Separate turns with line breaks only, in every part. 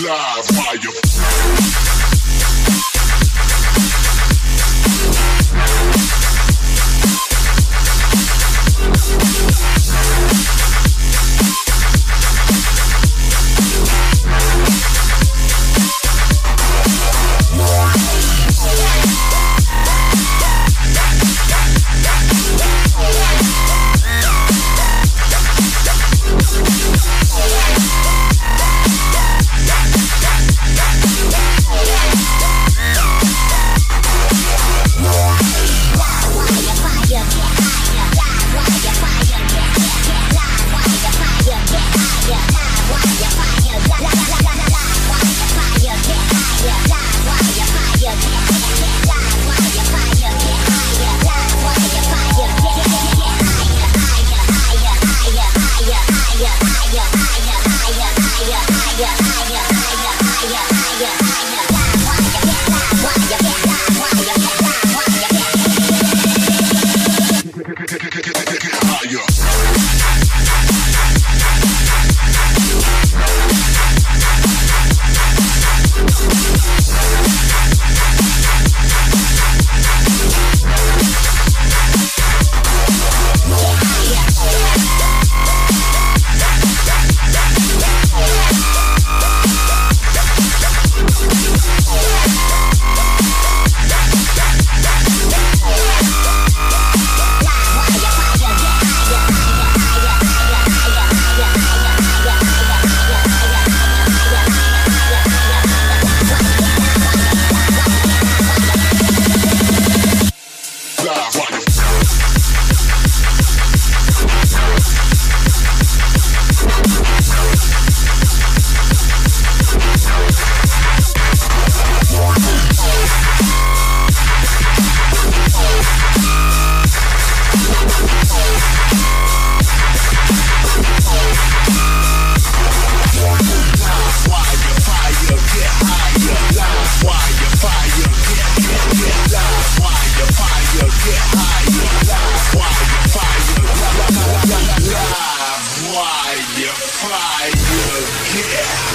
live fire. Yeah!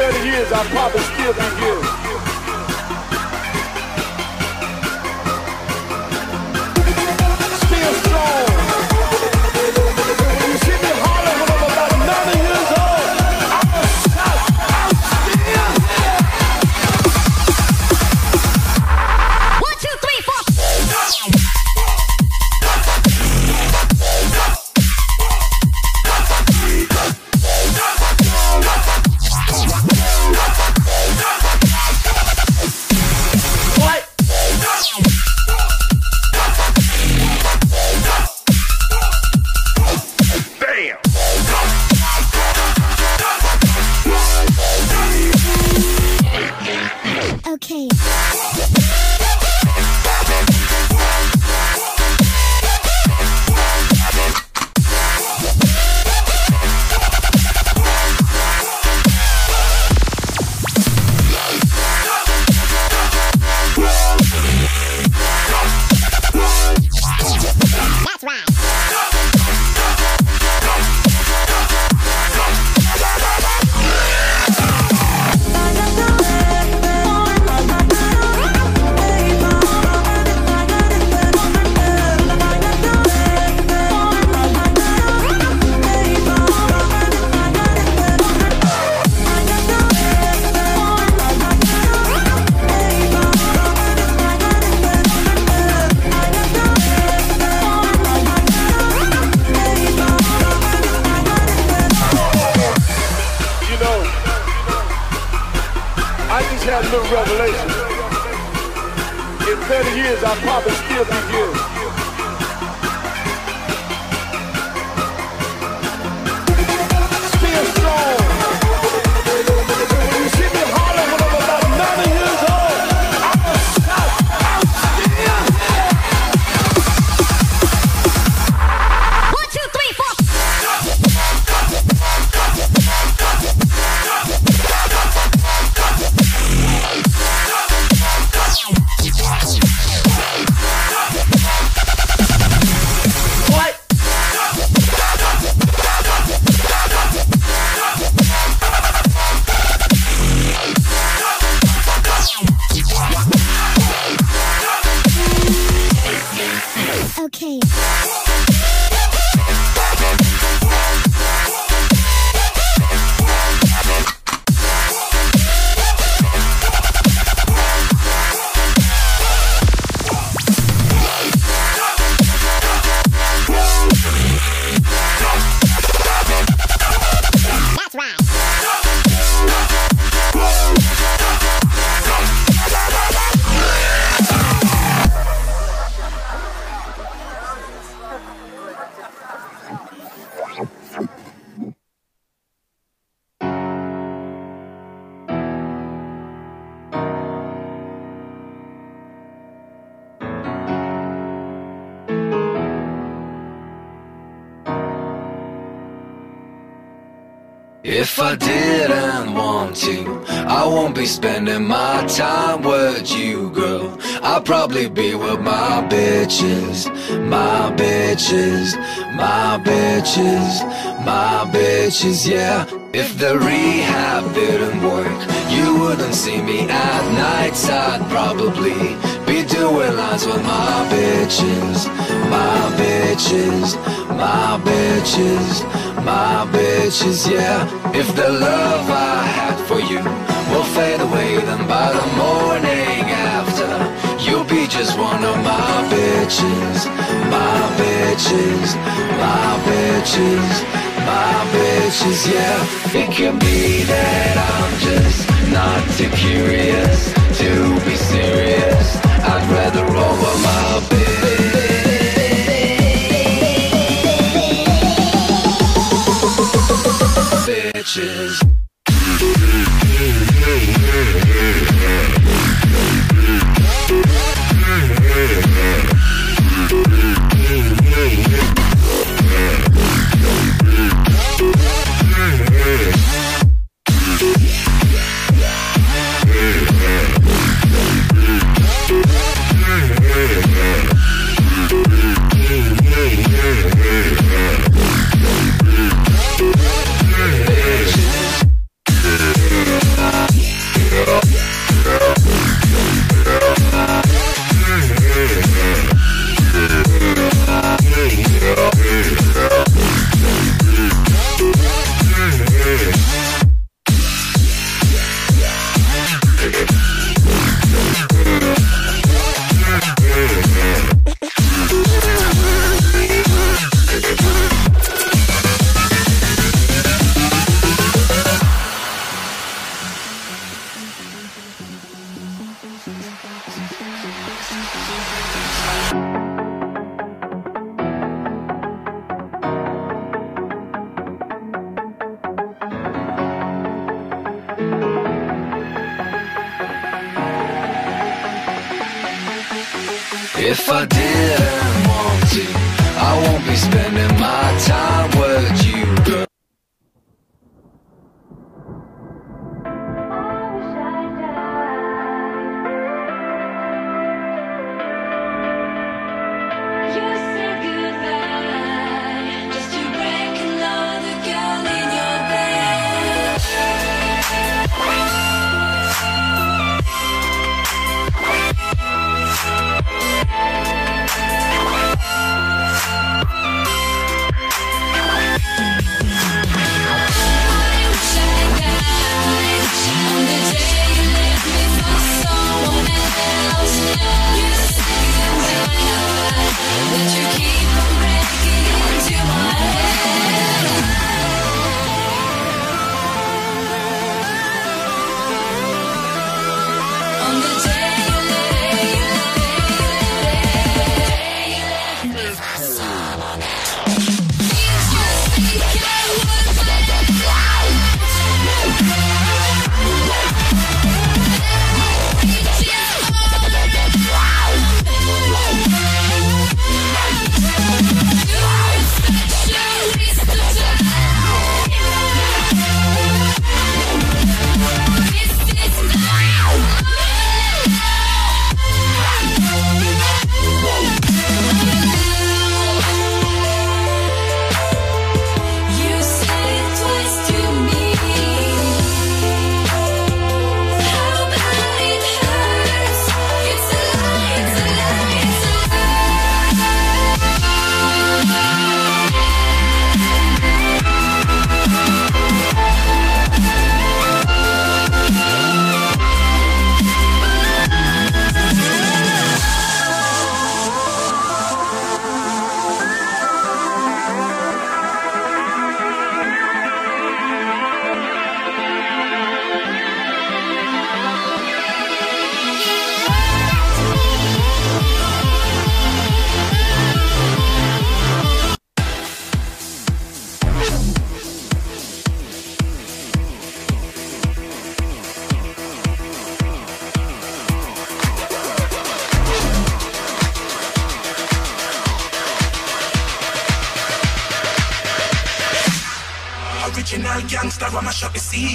30 years, I'll probably still be here.
If I didn't want to, I won't be spending my time with you, girl. I'd probably be with my bitches, my bitches, my bitches, my bitches, yeah. If the rehab didn't work, you wouldn't see me at nights. I'd probably be doing lines with my bitches, my bitches, my bitches, my bitches, yeah. If the love I had for you will fade away, then by the morning after, you'll be just one of my bitches, my bitches, my bitches, my bitches, yeah. It could be that bitches.
If I didn't want to, I won't be spending my time with you,
I mash up the scene.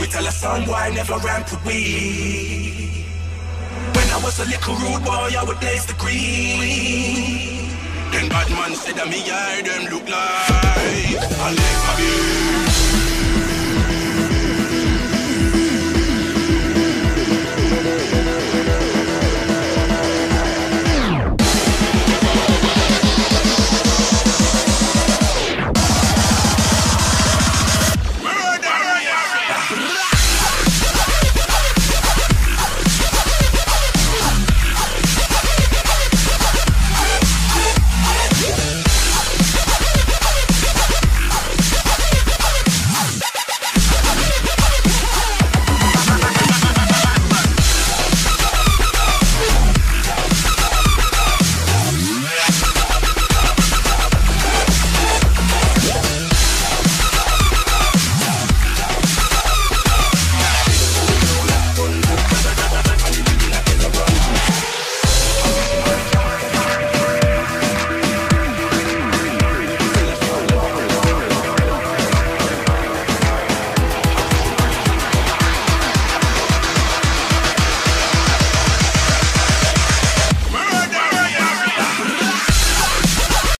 We tell a song why never ramp with we. When I was a little rude boy, I would blaze the green. Then bad man said that me eye them look like I like my beard.